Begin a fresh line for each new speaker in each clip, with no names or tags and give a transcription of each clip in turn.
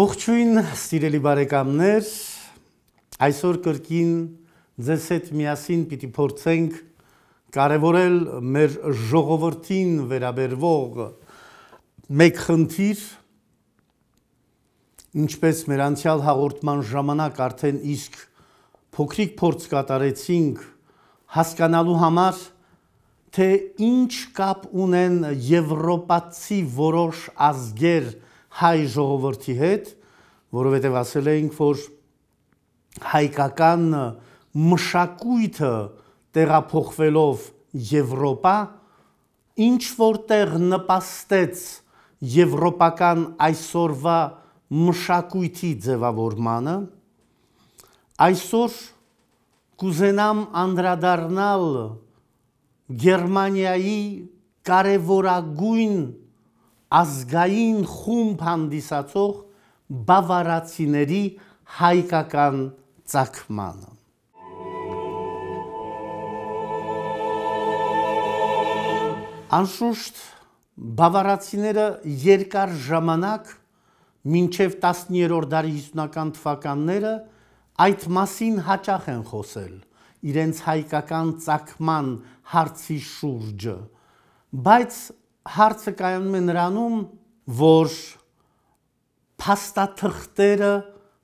Ողջույն, սիրելի բարեկամներ, այսօր կրկին ձեզ հետ միասին պիտի փորձենք կարևորել մեր ժողովրդին վերաբերվող մեկ խնդիր, ինչպես մեր անցյալ հաղորդման ժամանակ արդեն իսկ փոքրիկ փորձ կատարեցինք հասկանալու համար, թե ինչ կապ ունեն եվրոպացի որոշ ազգեր հայ ժողովրդի հետ, որովհետև ասել էինք, որ հայկական մշակույթը տեղափոխվելով Եվրոպա ինչ որտեղ նպաստեց եվրոպական այսօրվա մշակույթի ձևավորմանը այսօր կուզենամ անդրադառնալ Գերմանիայի կարևորագույն ազգային խումբ հանդիսացող բավարացիների հայկական ցակմանը Անշուշտ բավարացիները երկար ժամանակ մինչև 10-րդ դարի 50-ական թվականները այդ մասին հաճախ են խոսել իրենց հայկական ցակման հարցի շուրջը բայց հարցը կայանում է նրանում, որ փաստաթղթերը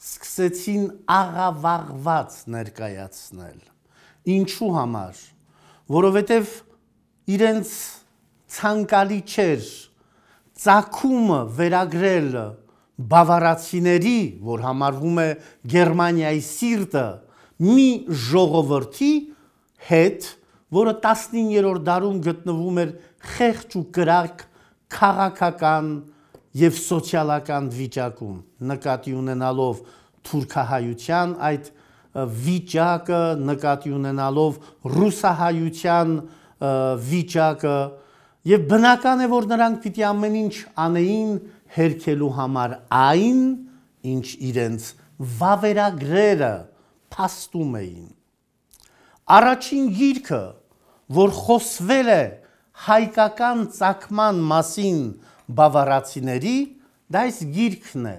սկսեցին աղավաղված ներկայացնել։ Ինչու համար։ Որովհետև իրենց ցանկալի չէր ցակումը վերագրել բավարացիների, որ համարվում է Գերմանիայի սիրտը, մի ժողովրդի հետ, որը 19-րդ դարում գտնվում էր խեղճ ու կրակ քաղաքական եւ սոցիալական վիճակում նկատի ունենալով թուրքահայության այդ վիճակը նկատի ունենալով ռուսահայության վիճակը եւ բնական է որ նրանք պիտի ամեն ինչ անեին հերքելու համար այն ինչ իրենց վավերագրերը փաստում էին առաջին գիրքը որ խոսվել է հայկական ցակման մասին բավարացիների, դա այս գիրքն է,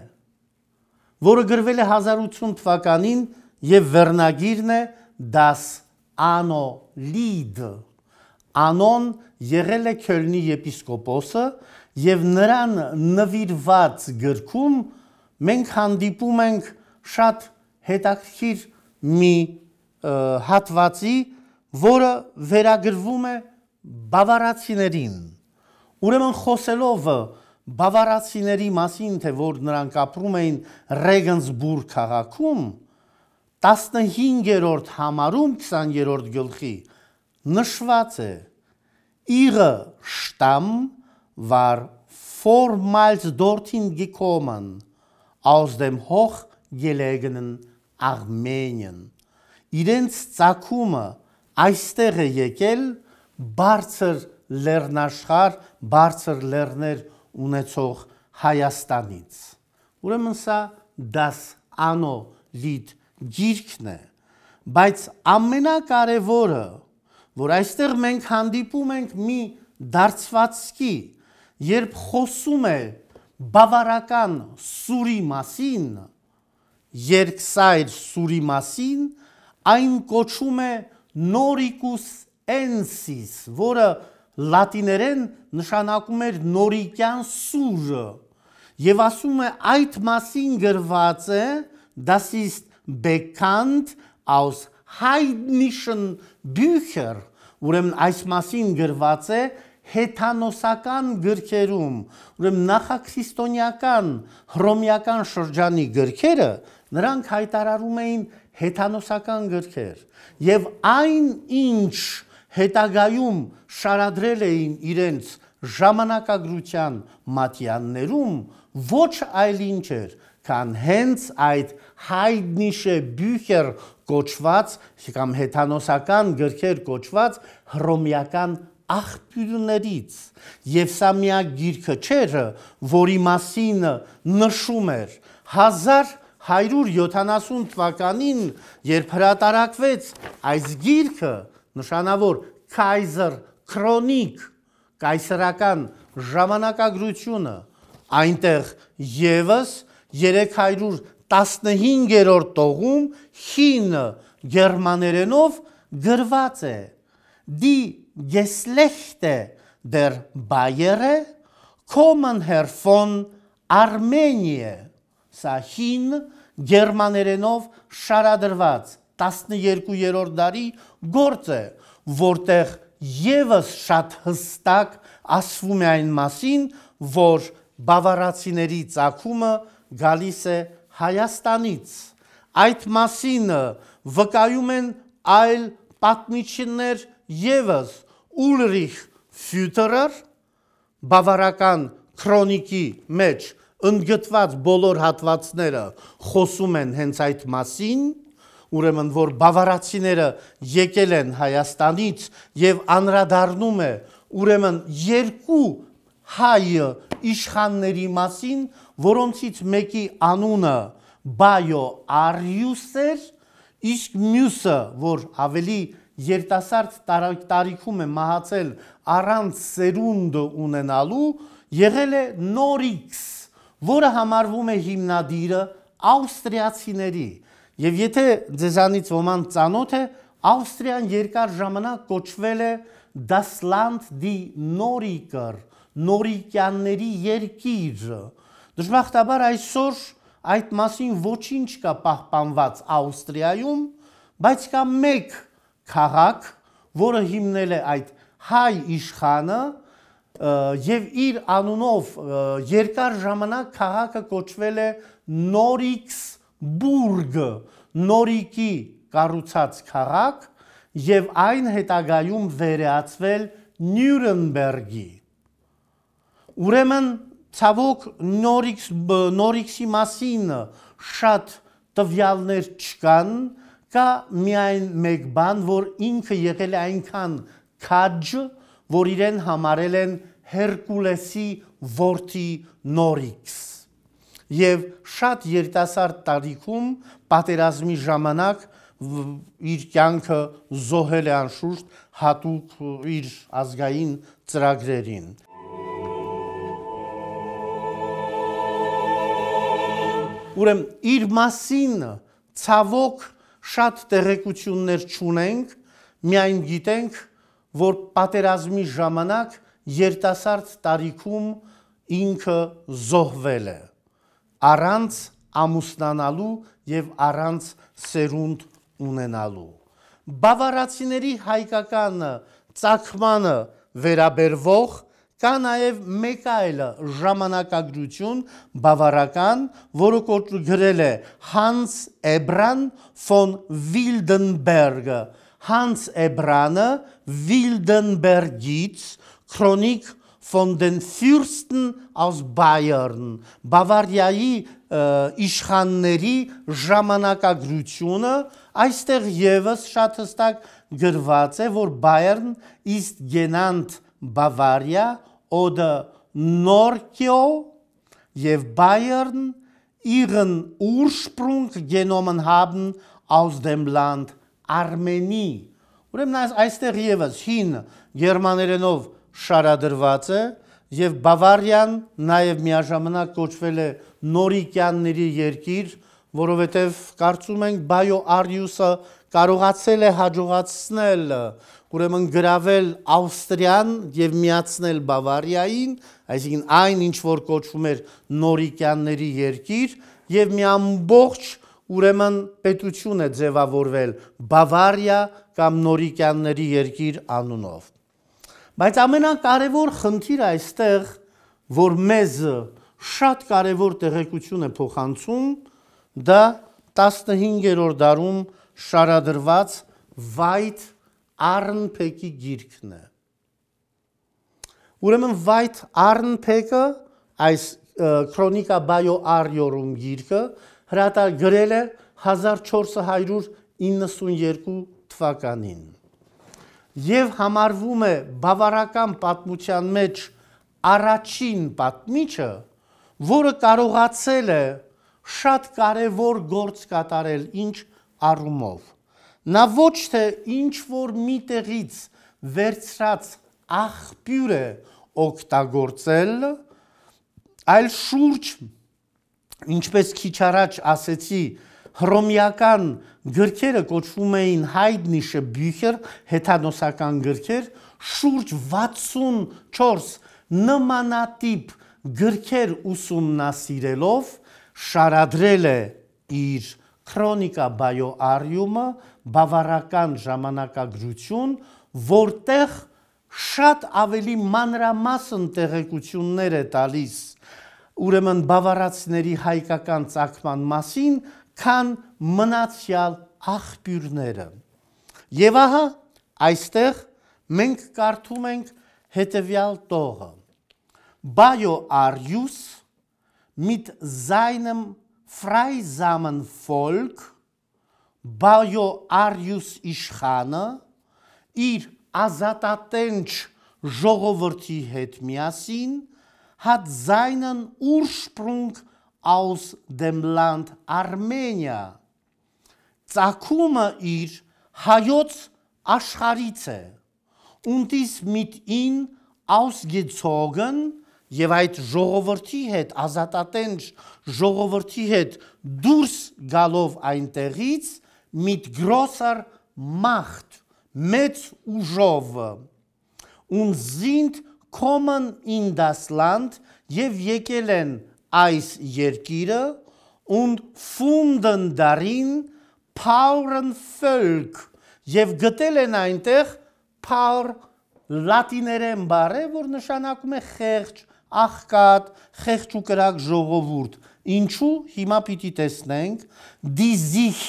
որը գրվել է 1080 թվականին եւ վերնագիրն է Das Anno Lied։ Անոն եղել է Քյոլնի եպիսկոպոսը եւ նրան նվիրված գրքում մենք հանդիպում ենք շատ հետաքրքիր մի հատվածի, որը վերագրվում է բավարացիներին։ Ուրեմն խոսելով բավարացիների մասին, թե որ նրանք ապրում էին Ռեգենսբուրգ քաղաքում, 15-րդ համարում 20-րդ գլխի նշված է Ihre Stamm war vormals dorthin gekommen aus dem hochgelegenen Armenien իրենց ցակումը այստեղ է եկել բարձր լեռնաշխար, բարձր լեռներ ունեցող Հայաստանից։ Ուրեմն սա das anno lit գիրքն է, բայց ամենակարևորը, որ այստեղ մենք հանդիպում ենք մի դարձվածքի, երբ խոսում է բավարական սուրի մասին, երկսայր սուրի մասին, այն կոչում է նորիկուս ensis, որը լատիներեն նշանակում էր նորիկյան սուրը եւ ասում է այդ մասին գրված է das ist bekannt aus heidnischen Bücher ուրեմն այս մասին գրված է հեթանոսական գրքերում ուրեմն նախաքրիստոնեական հռոմեական շրջանի գրքերը նրանք հայտարարում էին հեթանոսական գրքեր եւ այն ինչ հետագայում շարադրել էին իրենց ժամանակագրության մատյաններում ոչ այլ ինչ էր, քան հենց այդ հայդնիշե բյուխեր կոչված կամ հեթանոսական գրքեր կոչված հռոմեական աղբյուրներից եւ սա միակ գիրքը չէր, որի մասին նշում էր. 1170 թվականին, երբ հրատարակվեց այս գիրքը, նշանավոր Kaiser Chronic կայսրական ժամանակագրությունը այնտեղ եւս 315-րդ տողում հին գերմաներենով գրված է. «Die Geschlechte der Bayere kommen her von Armenie» սա հին գերմաներենով շարադրված 12-րդ դարի գործ է, որտեղ եւս շատ հստակ ասվում է այն մասին, որ բավարացիների ցակումը գալիս է Հայաստանից։ Այդ մասին վկայում են այլ պատմիչներ եւս Ուլրիխ Ֆյուտերեր բավարական քրոնիկի մեջ ընդգծված բոլոր հատվածները խոսում են հենց այդ մասին, ուրեմն որ բավարացիները եկել են Հայաստանից եւ անդրադառնում է ուրեմն երկու հայ իշխանների մասին, որոնցից մեկի անունը Բայո Արիուս էր, իսկ մյուսը, որ ավելի երիտասարդ տարիքում է մահացել առանց սերունդ ունենալու, եղել է Նորիքս, որը համարվում է հիմնադիրը ավստրիացիների։ Եվ եթե ձեզանից ոման ծանոթ է, Ավստրիան երկար ժամանակ կոչվել է Das Land die Noriker, նորիկյանների երկիր։ Դժբախտաբար այսօր այդ մասին ոչինչ կա պահպանված Ավստրիայում, բայց կա մեկ քաղաք, որը հիմնել է այդ հայ իշխանը եւ իր անունով երկար ժամանակ քաղաքը կոչվել է Նորիքսբուրգ, Նորիկի կառուցած քաղաք եւ այն հետագայում վերածվել Նյուրնբերգի։ Ուրեմն ցավոք Նորիքս Նորիքսի մասին շատ տվյալներ չկան, կա միայն մեկ բան, որ ինքը եղել է այնքան քաջ, որ իրեն համարել են Հերկուլեսի որդի Նորիքս։ Եվ շատ երիտասարդ տարիքում պատերազմի ժամանակ իր կյանքը զոհել է անշուշտ հատուկ իր ազգային ծրագրերին։ Ուրեմն իր մասին ցավոք շատ տեղեկություններ չունենք, միայն գիտենք, որ պատերազմի ժամանակ երիտասարդ տարիքում ինքը զոհվել է առանց ամուսնանալու եւ առանց սերունդ ունենալու։ Բավարացիների հայկական ցակմանը վերաբերվող Կա նաև մեկ այլ ժամանակագրություն բավարական, որը գրել է Hans Ebran von Wildenberg։ Hans Ebrանը Wildenbergից Chronik von den Fürsten aus Bayern Բավարիայի իշխանների ժամանակագրությունը այստեղ եւս շատ հստակ գրված է որ Bayern ist genannt Bavaria oder Norkio եւ Bayern ihren Ursprung genommen haben aus dem Land Armenie։ Ուրեմն այստեղ եւս հին գերմաներենով շարադրված է եւ Բավարիան նաեւ միաժամանակ կոչվել է Նորիկյանների երկիր, որովհետեւ կարծում ենք Բայո Արիուսը կարողացել է հաջողացնել ուրեմն գրավել Ավստրիան եւ միացնել Բավարիային, այսինքն այն ինչ որ կոչվում էր Նորիկյանների երկիր եւ մի ամբողջ ուրեմն պետություն է ձևավորվել Բավարիա կամ Նորիկյանների երկիր անունով։ Բայց ամենակարևոր խնդիրը այստեղ, որ մեզ շատ կարևոր տեղեկություն է փոխանցում, դա 15-րդ դարում շարադրված White Arnpeki գիրքն է։ Ուրեմն White Arnpeki այս բայո արյորում գիրքը հրատար գրել է 1492 թվականին եւ համարվում է բավարական պատմության մեջ առաջին պատմիչը, որը կարողացել է շատ կարևոր գործ կատարել ինչ առումով Նա ոչ թե ինչ որ միտեղից վերցրած աղբյուր է օգտագործել, այլ շուրջ ինչպես քիչ առաջ ասեցի, հռոմեական գրքերը կոչվում էին Հայդնիշը Բյուխեր, հեթանոսական գրքեր, շուրջ 64 նմանատիպ գրքեր ուսումնասիրելով շարադրել է իր քրոնիկա բայոարիումը բավարական ժամանակագրություն, որտեղ շատ ավելի մանրամասն տեղեկություններ է տալիս ուրեմն բավարացիների հայկական ցակման մասին, քան մնացյալ աղբյուրները։ Եվ ահա այստեղ մենք կարդում ենք հետևյալ տողը. Bajo Arius mit seinem freisamen Volk Bajo Arius Իշխանը իր ազատատենչ ժողովրդի հետ միասին hat seinen Ursprung aus dem Land Armenia. Ծակումը իր հայոց աշխարից է und ist mit ihn ausgezogen եւ այդ ժողովրդի հետ ազատատենչ ժողովրդի հետ դուրս գալով այնտեղից mit großer Macht մեծ ուժով und sind kommen in das Land եւ եկել են այս երկիրը und funden darin pauren Volk եւ գտել են այնտեղ paur լատիներեն բառ է, որ նշանակում է խեղճ, աղքատ, խեղճ ու կրակ ժողովուրդ։ Ինչու հիմա պիտի տեսնենք? Die sich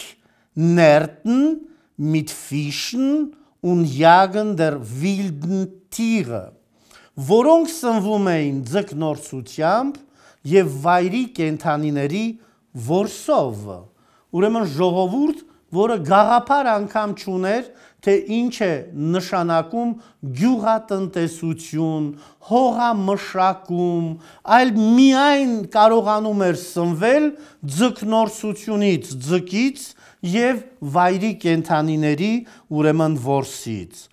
nährten mit Fischen und jagen der wilden Tiere որոնք սնվում էին ձկնորսությամբ եւ վայրի կենթանիների որսով։ Ուրեմն ժողովուրդ, որը գաղափար անգամ չուներ, թե ինչ է նշանակում գյուղատնտեսություն, հողամշակում, այլ միայն կարողանում էր սնվել ձկնորսությունից, ձկից եւ վայրի կենթանիների ուրեմն որսից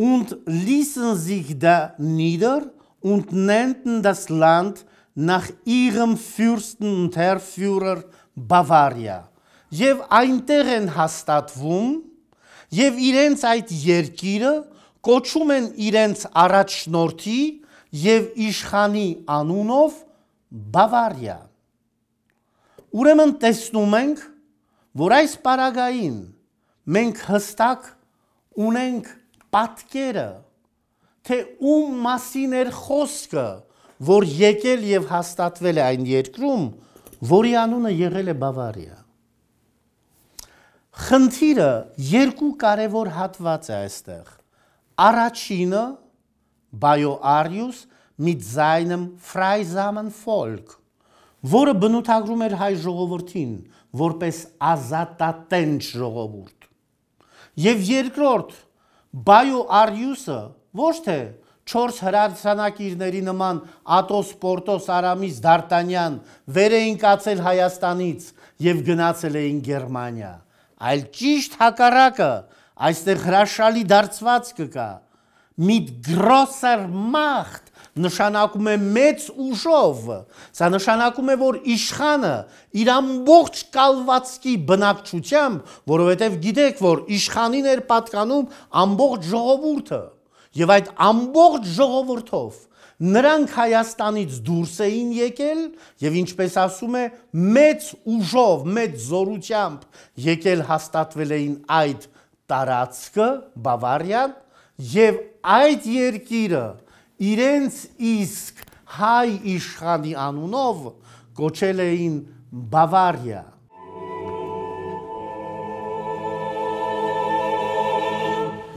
und ließen sich da nieder und nannten das Land nach ihrem Fürsten und Herrführer Bavaria։ Եվ այնտեղ են հաստատվում եւ իրենց այդ երկիրը կոչում են իրենց առաջնորդի եւ իշխանի անունով Բավարիա։ Ուրեմն տեսնում ենք, որ այս պարագային մենք հստակ ունենք պատկերը, թե ում մասին էր խոսքը, որ եկել եւ հաստատվել է այն երկրում, որի անունը եղել է Բավարիա։ Խնդիրը երկու կարևոր հատված է այստեղ։ Առաջինը Bayo Arius mit seinem freisamen Volk, որը բնութագրում էր հայ ժողովրդին որպես ազատատենչ ժողովուրդ։ Եվ երկրորդ Բայո Արիուսը ոչ թե 4 հրացանակիրների նման Ատոս, Պորտոս, Արամիս, Դարտանյան վեր էին կացել Հայաստանից եւ գնացել էին Գերմանիա, այլ ճիշտ հակառակը այստեղ հրաշալի դարձված կկա։ Mit grosser Macht նշանակում է մեծ ուժով։ Սա նշանակում է, որ իշխանը իր ամբողջ կալվածքի բնակչությամբ, որովհետև գիտեք, որ իշխանին էր պատկանում ամբողջ ժողովուրդը, եւ այդ ամբողջ ժողովրդով նրանք Հայաստանից դուրս էին եկել եւ ինչպես ասում է մեծ ուժով, մեծ զորությամբ եկել հաստատվել էին այդ տարածքը Բավարիան եւ այդ երկիրը իրենց իսկ հայ իշխանի անունով կոչել էին Բավարիա։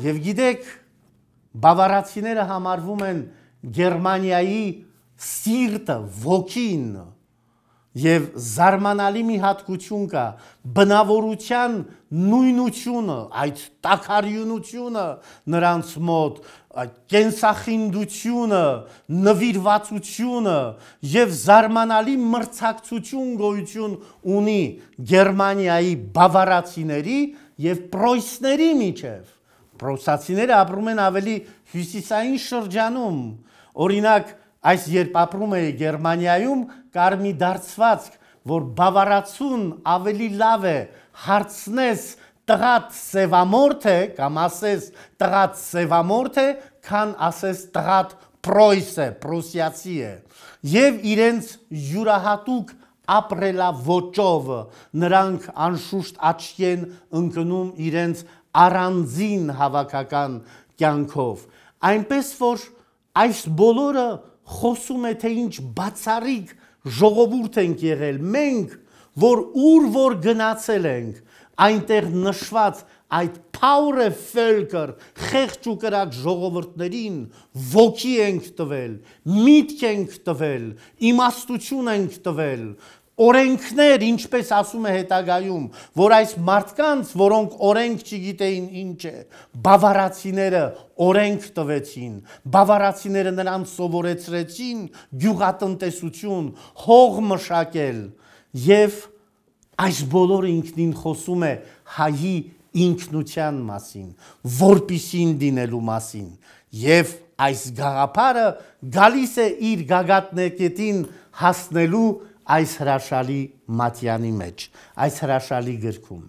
Եվ գիտեք, բավարացիները համարվում են Գերմանիայի սիրտը, ոգին, եւ զարմանալի մի հատկություն կա. բնավորության նույնությունը այդ տակարյունությունը նրանց մոտ կենսախինդությունը նվիրվածությունը եւ զարմանալի մրցակցություն գոյություն ունի Գերմանիայի բավարացիների եւ պրոյսների միջև պրոսացիները ապրում են ավելի հյուսիսային շրջանում օրինակ այս երբ ապրում էի Գերմանիայում կար մի դարձվածք, որ բավարացուն ավելի լավ է հարցնես տղատ սևամորթ է կամ ասես տղատ սևամորթ է, քան ասես տղատ պրոյս է, պրուսիացի է։ Եվ իրենց յուրահատուկ ապրելա ոճով նրանք անշուշտ աչքի են ընկնում իրենց առանձին հավաքական կյանքով։ Այնպես որ այս բոլորը խոսում է թե ինչ բացառիկ ժողովուրդ ենք եղել մենք, որ ուր որ գնացել ենք, այնտեղ նշված այդ power völker խեղճ ու կրակ ժողովուրդներին ոգի ենք տվել, միտք ենք տվել, իմաստություն ենք տվել, օրենքներ, ինչպես ասում է հետագայում, որ այս մարդկանց, որոնք օրենք չգիտեին ինչ է, բավարացիները օրենք տվեցին, բավարացիները նրանց սովորեցրեցին գյուղատնտեսություն, հող մշակել եւ այս բոլորը ինքնին խոսում է հայի ինքնության մասին, որպիսին դինելու մասին եւ այս գաղափարը գալիս է իր գագաթնակետին հասնելու այս հրաշալի մատյանի մեջ, այս հրաշալի գրքում։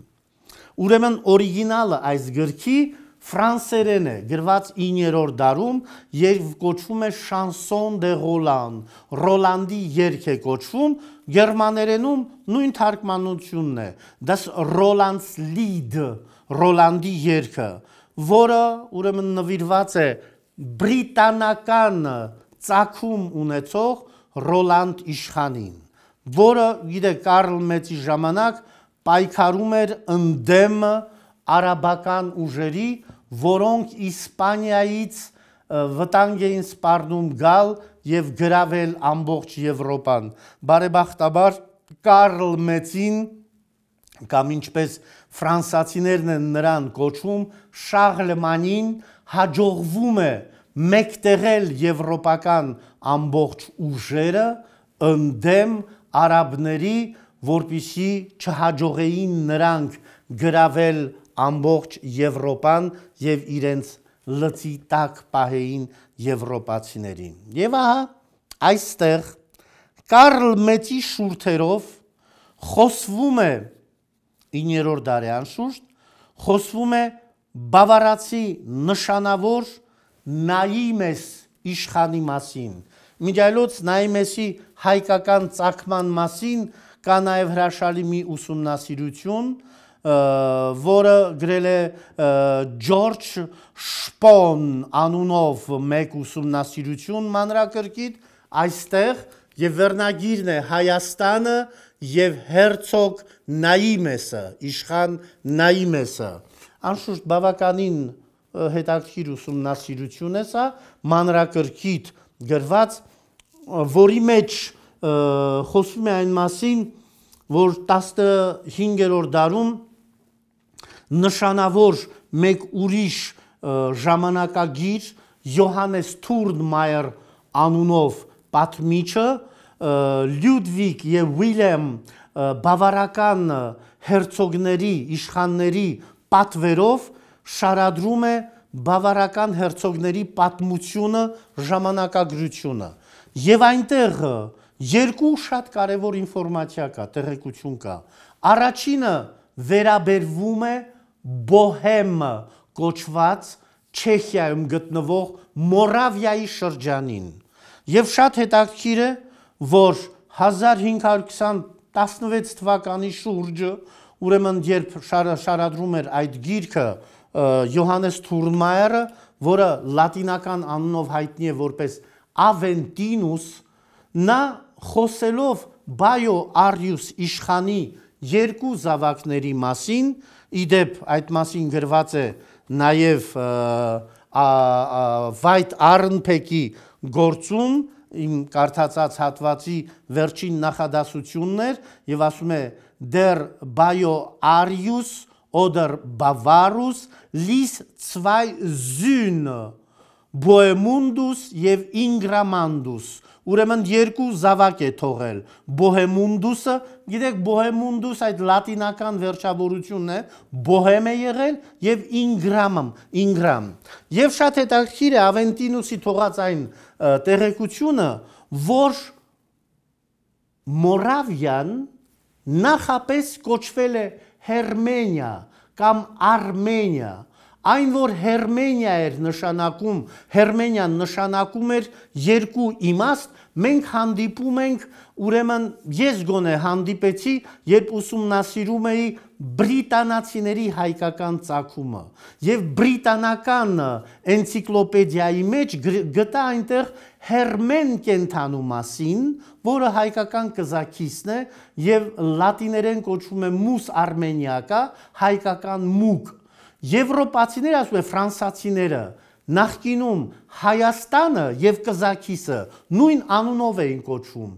Ուրեմն օրիգինալը այս գրքի ֆրանսերեն է, գրված 9-րդ դարում եւ կոչվում է Chanson de Roland, Ռոլանդի երգ է կոչվում, գերմաներենում նույն թարգմանությունն է։ Das Rolands Lied, Ռոլանդի երգը, որը ուրեմն նվիրված է բրիտանական ցակում ունեցող Ռոլանդ իշխանին որը գիտեք Կարլ Մեծի ժամանակ պայքարում էր ընդդեմ արաբական ուժերի, որոնք Իսպանիայից վտանգ էին սպառնում գալ եւ գրավել ամբողջ Եվրոպան։ Բարեբախտաբար Կարլ Մեծին կամ ինչպես ֆրանսացիներն են նրան կոչում Շաղլմանին հաջողվում է մեկտեղել եվրոպական ամբողջ ուժերը ընդդեմ արաբների, որpիսի չհաջողեին նրանք գրավել ամբողջ Եվրոպան եւ իրենց լծի տակ պահեին եվրոպացիներին։ Եվ ահա այստեղ Կարլ Մեծի շուրթերով խոսվում է 9-րդ դարի անշուշտ խոսվում է բավարացի նշանավոր նայիմես իշխանի մասին Միջայլոց Նայմեսի հայկական ցակման մասին կա նաև հրաշալի մի ուսումնասիրություն, որը գրել է Ջորջ Շպոն անունով մեկ ուսումնասիրություն մանրակրկիտ այստեղ եւ վերնագիրն է Հայաստանը եւ Հերցոգ Նայիմեսը, իշխան Նայիմեսը։ Անշուշտ բավականին հետաքրքիր ուսումնասիրություն է սա, մանրակրկիտ գրված, որի մեջ խոսում է այն մասին, որ 15-րդ դարում նշանավոր մեկ ուրիշ ժամանակագիր Յոհանես Թուրնմայեր անունով պատմիչը Լյուդվիգ եւ Ուիլյամ բավարական հերցոգների, իշխանների պատվերով շարադրում է բավարական հերցոգների պատմությունը, ժամանակագրությունը։ Եվ այնտեղ երկու շատ կարևոր ինֆորմացիա կա, տեղեկություն կա։ Առաջինը վերաբերվում է Բոհեմը կոչված Չեխիայում գտնվող Մորավիայի շրջանին։ Եվ շատ հետաքրքիր է, որ 1520-16 թվականի շուրջը, ուրեմն երբ շարադրում էր այդ գիրքը, Յոհանես Թուրմայերը, որը լատինական անունով հայտնի է որպես Aventinus, նա խոսելով Բայո Արիուս իշխանի երկու զավակների մասին, իդեպ այդ մասին գրված է նաև White Arnpeki գործում իմ կարդացած հատվածի վերջին նախադասություններ եւ ասում է der Bio Arius oder Bavarus ließ zwei Söhne, Bohemundus եւ Ingramandus. Ուրեմն երկու զավակ է թողել։ Բոհեմունդուսը, գիտեք, Բոհեմունդուս այդ լատինական վերջավորությունն է, Բոհեմ է եղել եւ Ինգրամը, Ինգրամ։ Եվ շատ հետաքրքիր է Ավենտինուսի թողած այն տեղեկությունը, որ Մորավյան նախապես կոչվել է Հերմենիա կամ Արմենիա Այն որ Հերմենիա էր նշանակում, Հերմենիան նշանակում էր երկու իմաստ, մենք հանդիպում ենք, ուրեմն ես գոնե հանդիպեցի, երբ ուսումնասիրում էի բրիտանացիների հայկական ցակումը եւ բրիտանական էնցիկլոպեդիայի մեջ գտա այնտեղ հերմեն կենթանու մասին, որը հայկական կզակիսն է եւ լատիներեն կոչվում է mus armeniaca, հայկական մուկ Եվրոպացիները, ասում են ֆրանսացիները, նախկինում Հայաստանը եւ Կզակիսը նույն անունով էին կոչվում՝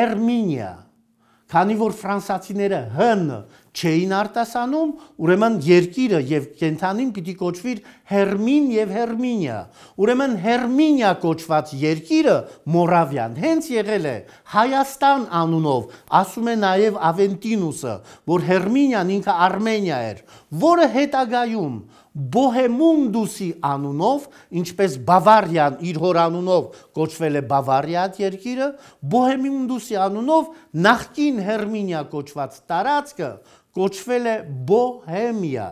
Էրմինիա։ Քանի որ ֆրանսացիները հն չէին արտասանում, ուրեմն երկիրը եւ կենթանին պիտի կոչվիր Հերմին եւ Հերմինիա։ Ուրեմն Հերմինիա կոչված երկիրը Մորավյան հենց եղել է Հայաստան անունով, ասում է նաեւ Ավենտինուսը, որ Հերմինիան ինքը Արմենիա էր, որը հետագայում Բոհեմունդուսի անունով, ինչպես Բավարիան իր հոր անունով կոչվել է Բավարիա երկիրը, Բոհեմունդուսի անունով նախկին Հերմինիա կոչված տարածքը կոչվել է Բոհեմիա։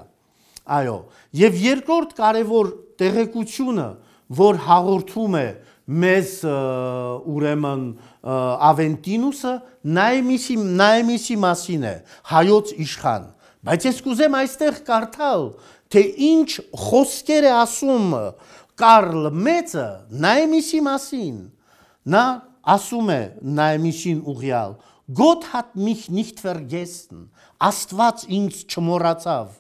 Այո, եւ երկրորդ կարևոր տեղեկությունը, որ հաղորդում է մեզ ուրեմն Ավենտինուսը Նայեմիսի Նայեմիսի մասին է, հայոց իշխան։ Բայց ես կուզեմ այստեղ կարդալ թե ինչ խոսքեր է ասում Կարլ Մեծը Նայմիսի մասին։ Նա ասում է Նայմիսին ուղյալ. Gott hat mich nicht vergessen. Աստված ինձ չմոռացավ։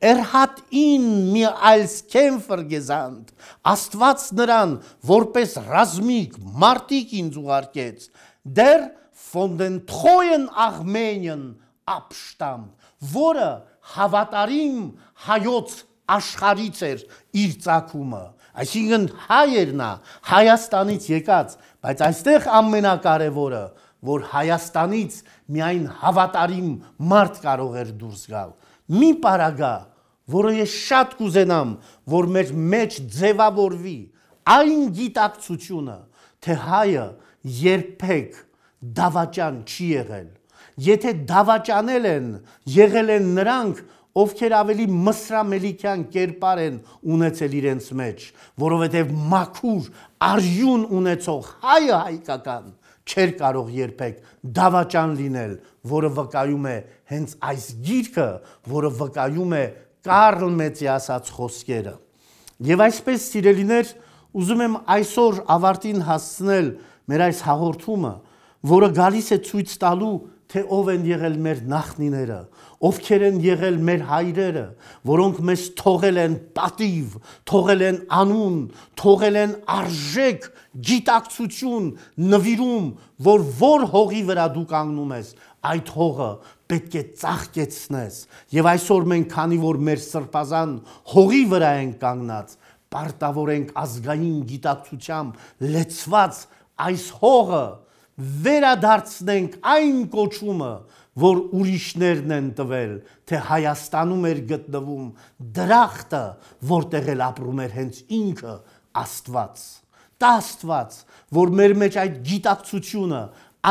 Er hat ihn mir als Kämpfer gesandt. Աստված նրան որպես ռազմիկ մարտիկ ինձ ուղարկեց։ Der von den treuen Armenien abstammt, որը հավատարիմ հայոց աշխարից էր իր ցակումը այսինքն հայ էր նա հայաստանից եկած բայց այստեղ ամենակարևորը որ հայաստանից միայն հավատարիմ մարդ կարող էր դուրս գալ մի պարագա որը ես շատ կուզենամ որ մեր մեջ ձևավորվի այն գիտակցությունը թե հայը երբեք դավաճան չի եղել եթե դավաճանել են եղել են նրանք ովքեր ավելի մսրամելիքյան կերպար են ունեցել իրենց մեջ, որովհետև մաքուր արյուն ունեցող հայը հայկական չէր կարող երբեք դավաճան լինել, որը վկայում է հենց այս գիրքը, որը վկայում է Կարլ Մեծի ասած խոսքերը։ Եվ այսպես սիրելիներ, ուզում եմ այսօր ավարտին հասցնել մեր այս հաղորդումը, որը գալիս է ցույց տալու թե ով են եղել մեր նախնիները, ովքեր են եղել մեր հայրերը, որոնք մեզ թողել են պատիվ, թողել են անուն, թողել են արժեք, գիտակցություն, նվիրում, որ որ հողի վրա դու կանգնում ես, այդ հողը պետք է ծաղկեցնես։ Եվ այսօր մենք քանի որ մեր սրբազան հողի վրա ենք կանգնած, պարտավոր ենք ազգային գիտակցությամբ լեցված այս հողը վերադարձնենք այն կոչումը, որ ուրիշներն են տվել, թե Հայաստանում էր գտնվում դրախտը, որտեղ էլ ապրում էր հենց ինքը Աստված։ Դա Աստված, որ մեր մեջ այդ գիտակցությունը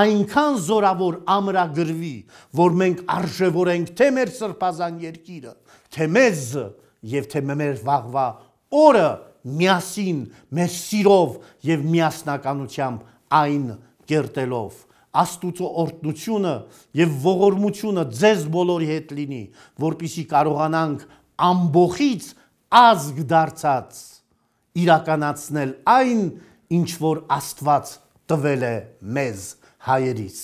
այնքան զորավոր ամրագրվի, որ մենք արժևորենք թե մեր սրբազան երկիրը, թե մեզ եւ թե մեր վաղվա օրը միասին մեր սիրով եւ միասնականությամբ այն կերտելով Աստուծո օրտնությունը եւ ողորմությունը ձեզ բոլորի հետ լինի, որpիսի կարողանանք ամբողից ազգ դարձած իրականացնել այն, ինչ որ Աստված տվել է մեզ հայերիս